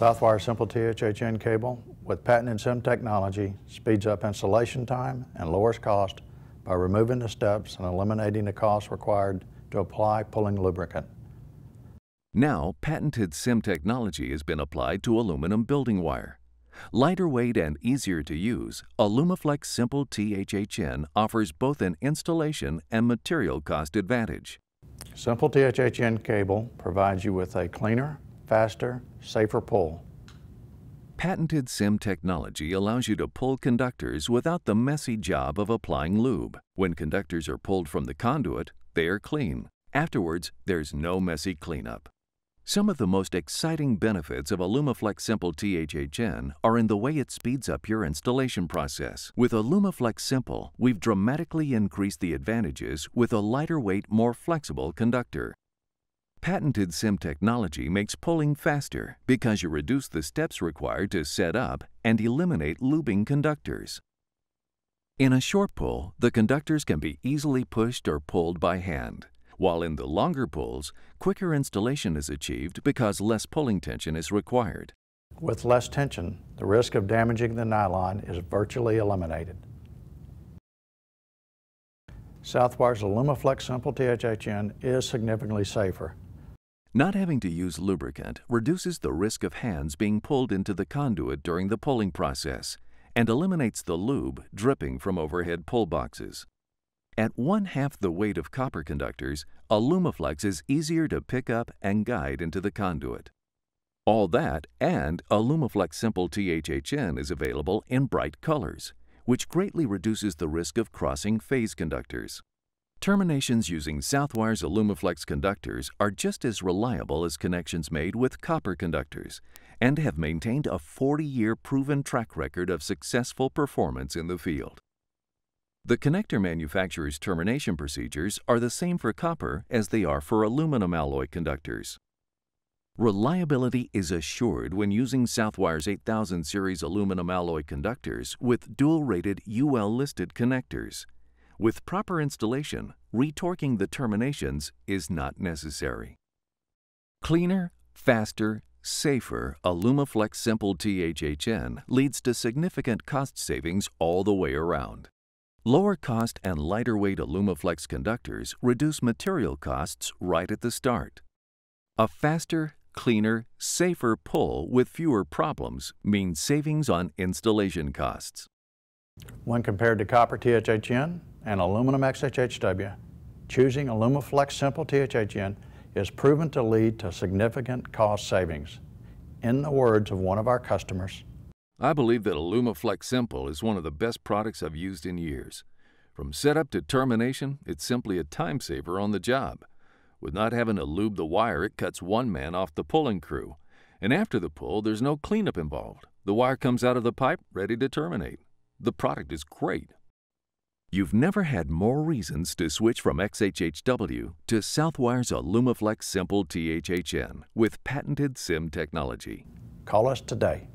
Southwire SIMpull THHN cable with patented SIM technology speeds up installation time and lowers cost by removing the steps and eliminating the cost required to apply pulling lubricant. Now, patented SIM technology has been applied to aluminum building wire. Lighter weight and easier to use, Alumaflex SIMpull THHN offers both an installation and material cost advantage. SIMpull THHN cable provides you with a cleaner, faster, safer pull. Patented SIM technology allows you to pull conductors without the messy job of applying lube. When conductors are pulled from the conduit, they are clean. Afterwards, there's no messy cleanup. Some of the most exciting benefits of Alumaflex SIMpull THHN are in the way it speeds up your installation process. With Alumaflex SIMpull, we've dramatically increased the advantages with a lighter weight, more flexible conductor. Patented SIM technology makes pulling faster because you reduce the steps required to set up and eliminate lubing conductors. In a short pull, the conductors can be easily pushed or pulled by hand while in the longer pulls, quicker installation is achieved because less pulling tension is required. With less tension, the risk of damaging the nylon is virtually eliminated. Southwire's Alumaflex SIMpull THHN is significantly safer. Not having to use lubricant reduces the risk of hands being pulled into the conduit during the pulling process and eliminates the lube dripping from overhead pull boxes. At one half the weight of copper conductors, a Alumaflex is easier to pick up and guide into the conduit. All that and a Alumaflex SIMpull THHN is available in bright colors, which greatly reduces the risk of crossing phase conductors. Terminations using Southwire's Alumaflex conductors are just as reliable as connections made with copper conductors and have maintained a 40-year proven track record of successful performance in the field. The connector manufacturer's termination procedures are the same for copper as they are for aluminum alloy conductors. Reliability is assured when using Southwire's 8000 series aluminum alloy conductors with dual-rated UL-listed connectors. With proper installation, retorquing the terminations is not necessary. Cleaner, faster, safer Alumaflex SIMpull THHN leads to significant cost savings all the way around. Lower cost and lighter weight Alumaflex conductors reduce material costs right at the start. A faster, cleaner, safer pull with fewer problems means savings on installation costs. When compared to copper THHN and aluminum XHHW, choosing Alumaflex SIMpull THHN is proven to lead to significant cost savings. In the words of one of our customers, I believe that Alumaflex SIMpull is one of the best products I've used in years. From setup to termination, it's simply a time saver on the job. With not having to lube the wire, it cuts one man off the pulling crew. And after the pull, there's no cleanup involved. The wire comes out of the pipe ready to terminate. The product is great. You've never had more reasons to switch from XHHW to Southwire's Alumaflex SIMpull THHN with patented SIM technology. Call us today.